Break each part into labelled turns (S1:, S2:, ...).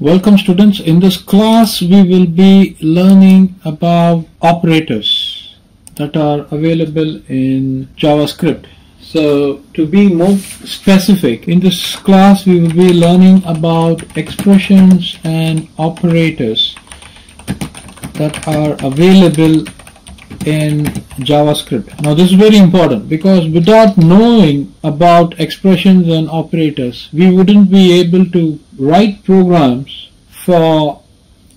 S1: Welcome students. In this class we will be learning about operators that are available in JavaScript. So to be more specific, in this class we will be learning about expressions and operators that are available in JavaScript. Now this is very important because without knowing about expressions and operators, we wouldn't be able to write programs for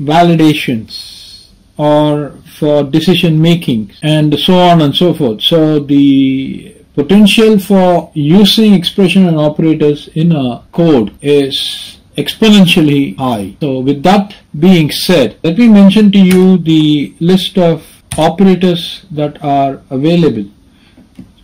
S1: validations or for decision making and so on and so forth. So the potential for using expression and operators in a code is exponentially high. So with that being said, let me mention to you the list of operators that are available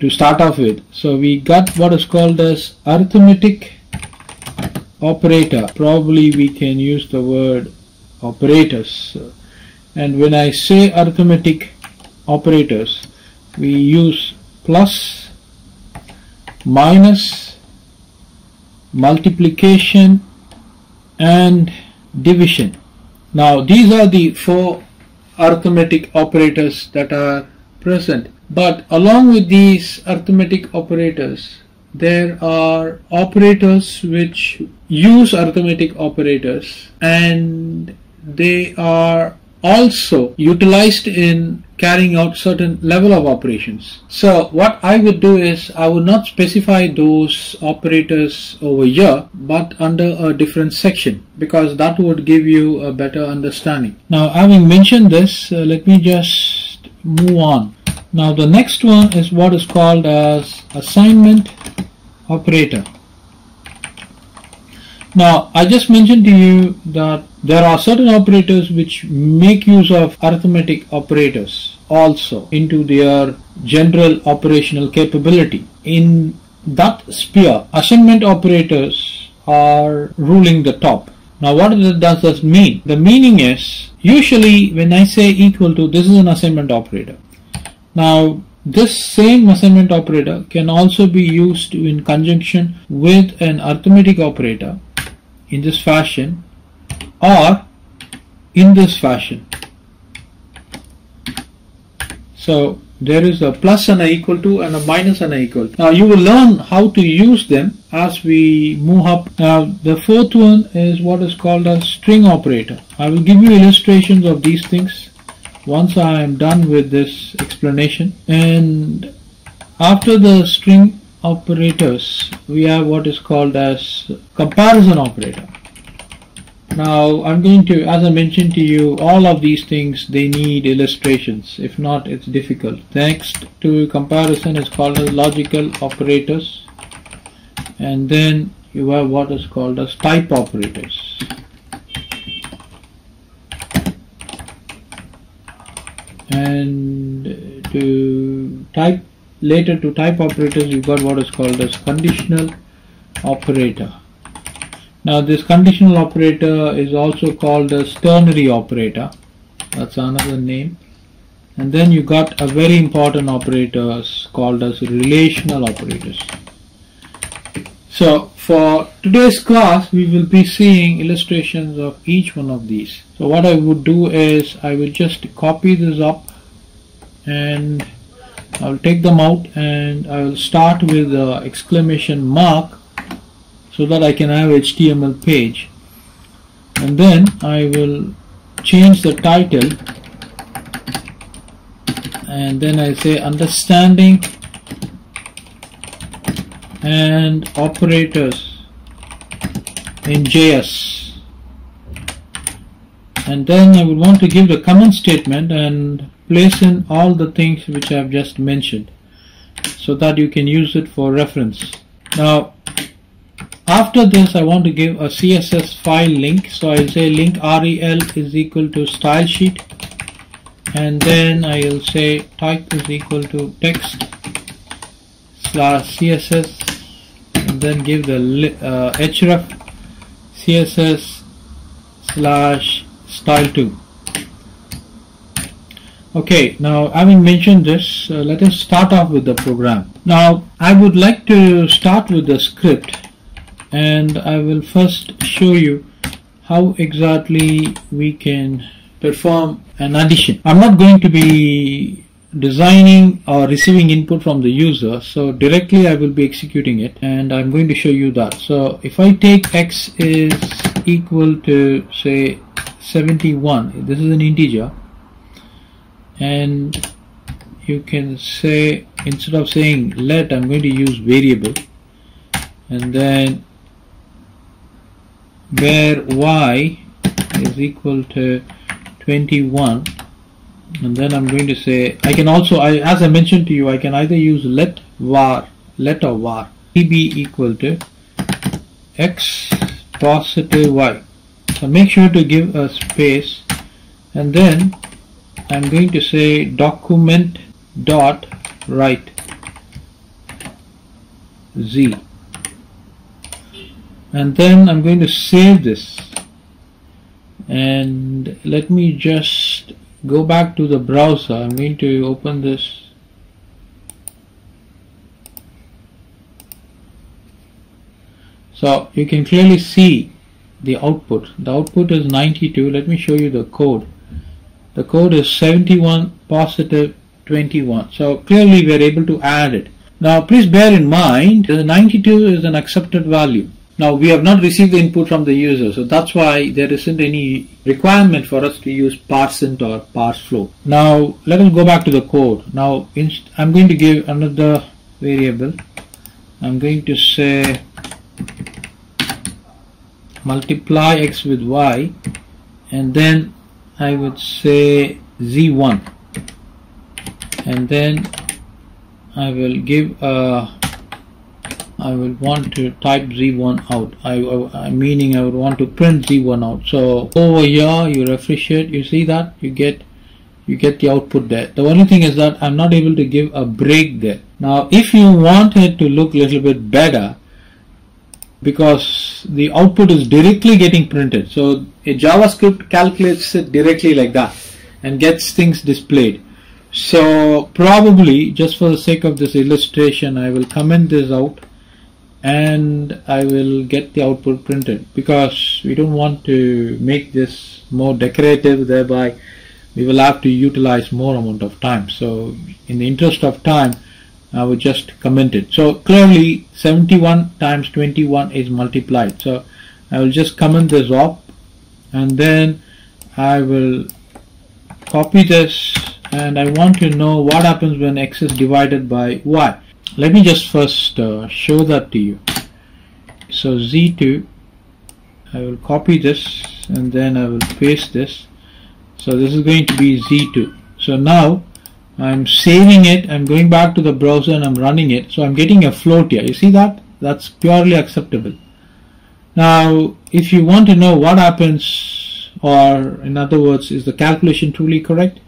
S1: to start off with. So we got what is called as arithmetic operator. Probably we can use the word operators. And when I say arithmetic operators, we use plus, minus, multiplication, and division. Now these are the four arithmetic operators that are present. But along with these arithmetic operators, there are operators which use arithmetic operators and they are also utilized in carrying out certain level of operations. So what I would do is I would not specify those operators over here but under a different section because that would give you a better understanding. Now having mentioned this uh, let me just move on. Now the next one is what is called as assignment operator. Now I just mentioned to you that there are certain operators which make use of arithmetic operators also into their general operational capability. In that sphere, assignment operators are ruling the top. Now what does this mean? The meaning is usually when I say equal to this is an assignment operator. Now this same assignment operator can also be used in conjunction with an arithmetic operator in this fashion or in this fashion. So there is a plus and a equal to and a minus and a equal. Now you will learn how to use them as we move up. Now the fourth one is what is called a string operator. I will give you illustrations of these things once I am done with this explanation and after the string operators we have what is called as comparison operator now I'm going to, as I mentioned to you, all of these things they need illustrations. If not, it's difficult. Next to comparison is called as logical operators. And then you have what is called as type operators. And to type, later to type operators, you've got what is called as conditional operator now this conditional operator is also called a ternary operator. That's another name. And then you got a very important operators called as relational operators. So for today's class we will be seeing illustrations of each one of these. So what I would do is I will just copy this up and I'll take them out and I will start with the exclamation mark so that I can have HTML page and then I will change the title and then I say understanding and operators in JS and then I would want to give the comment statement and place in all the things which I have just mentioned so that you can use it for reference. Now after this I want to give a CSS file link. So I'll say link rel is equal to style sheet. And then I'll say type is equal to text slash CSS then give the uh, href CSS slash style2 okay now having mentioned this uh, let us start off with the program now I would like to start with the script and I will first show you how exactly we can perform an addition. I'm not going to be designing or receiving input from the user so directly I will be executing it and I'm going to show you that. So if I take x is equal to say 71 this is an integer and you can say instead of saying let I'm going to use variable and then where y is equal to 21 and then I'm going to say I can also I, as I mentioned to you I can either use let var let or var be equal to x positive y. So make sure to give a space. And then I'm going to say document dot write z. And then I'm going to save this. And let me just go back to the browser. I'm going to open this. So you can clearly see the output. The output is 92 let me show you the code. The code is 71 positive 21 so clearly we are able to add it. Now please bear in mind the 92 is an accepted value now we have not received the input from the user, so that's why there isn't any requirement for us to use parseInt or parsefloat. Now let us go back to the code. Now I'm going to give another variable. I'm going to say multiply x with y and then I would say z1 and then I will give a I will want to type z1 out. I, I, meaning I would want to print z1 out. So over here you refresh it. You see that? You get you get the output there. The only thing is that I'm not able to give a break there. Now if you want it to look a little bit better because the output is directly getting printed. So a JavaScript calculates it directly like that and gets things displayed. So probably just for the sake of this illustration I will comment this out and I will get the output printed because we don't want to make this more decorative. Thereby we will have to utilize more amount of time. So in the interest of time I would just comment it. So clearly 71 times 21 is multiplied. So I will just comment this up and then I will copy this. And I want to know what happens when x is divided by y let me just first uh, show that to you. So z2 I will copy this and then I will paste this. So this is going to be z2 so now I'm saving it. I'm going back to the browser and I'm running it. So I'm getting a float here. You see that? That's purely acceptable. Now if you want to know what happens or in other words is the calculation truly correct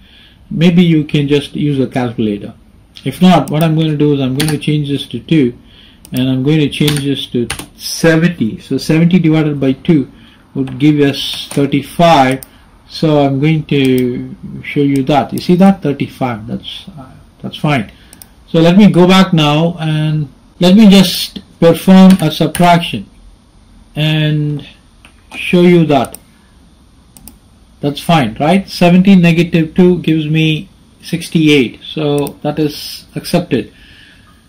S1: maybe you can just use a calculator if not, what I'm going to do is I'm going to change this to 2 and I'm going to change this to 70. So 70 divided by 2 would give us 35. So I'm going to show you that. You see that? 35. That's, uh, that's fine. So let me go back now and let me just perform a subtraction and show you that. That's fine, right? 70 negative 2 gives me 68 so that is accepted.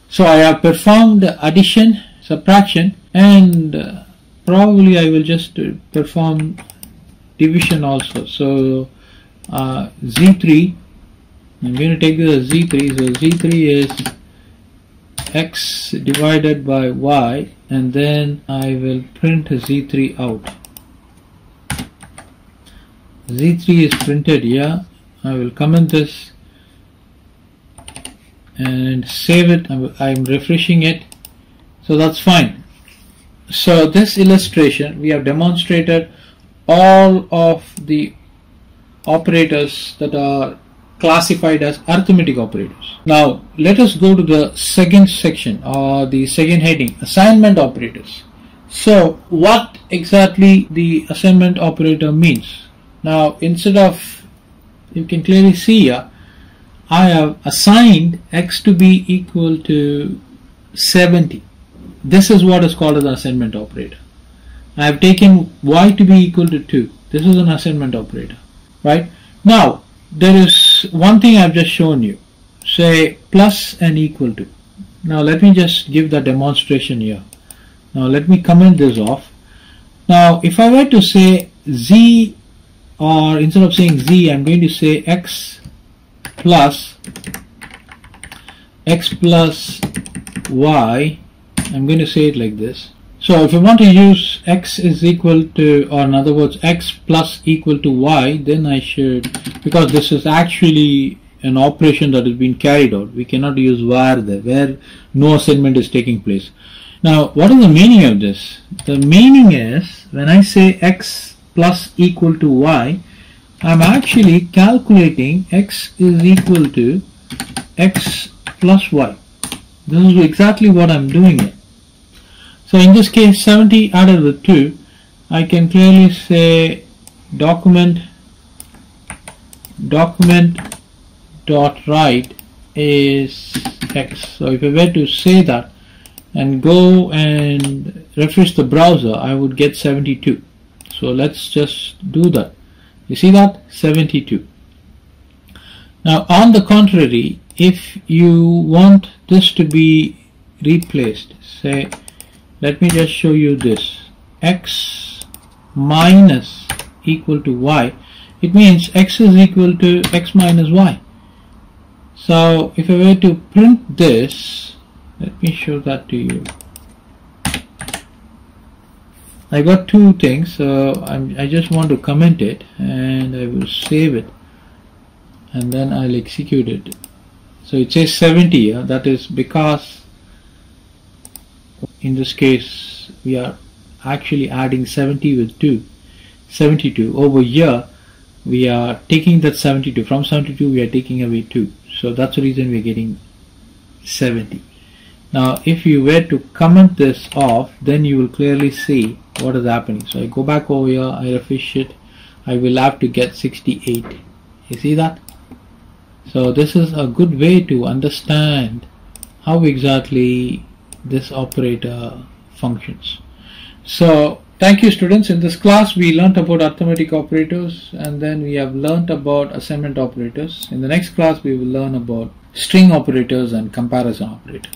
S1: So I have performed addition subtraction and uh, probably I will just uh, perform division also. So uh, z3 I'm going to take the z3 so z3 is x divided by y and then I will print z3 out. Z3 is printed yeah? I will comment this and save it. I'm refreshing it. So that's fine. So this illustration we have demonstrated all of the operators that are classified as arithmetic operators. Now let us go to the second section or the second heading assignment operators. So what exactly the assignment operator means? Now instead of you can clearly see here I have assigned x to be equal to 70. This is what is called as an assignment operator. I have taken y to be equal to 2. This is an assignment operator, right? Now, there is one thing I've just shown you. Say plus and equal to. Now let me just give the demonstration here. Now let me comment this off. Now if I were to say z or instead of saying z I'm going to say x plus x plus y I'm going to say it like this. So if I want to use x is equal to or in other words x plus equal to y then I should because this is actually an operation that is being carried out. We cannot use where there where no assignment is taking place. Now what is the meaning of this? The meaning is when I say x plus equal to y I'm actually calculating x is equal to x plus y. This is exactly what I'm doing here. So in this case 70 added with 2 I can clearly say document document dot write is x. So if I were to say that and go and refresh the browser I would get 72. So let's just do that. You see that? 72. Now on the contrary, if you want this to be replaced, say, let me just show you this, x minus equal to y, it means x is equal to x minus y. So if I were to print this, let me show that to you. I got two things so I'm, I just want to comment it and I will save it. And then I'll execute it. So it says 70 that is because in this case we are actually adding 70 with 2 72 over here we are taking that 72 from 72 we are taking away 2 so that's the reason we're getting 70 now if you were to comment this off then you will clearly see what is happening? So I go back over here I refresh it. I will have to get 68 you see that? So this is a good way to understand how exactly this operator functions. So thank you students. In this class we learnt about arithmetic operators and then we have learnt about assignment operators. In the next class we will learn about string operators and comparison operators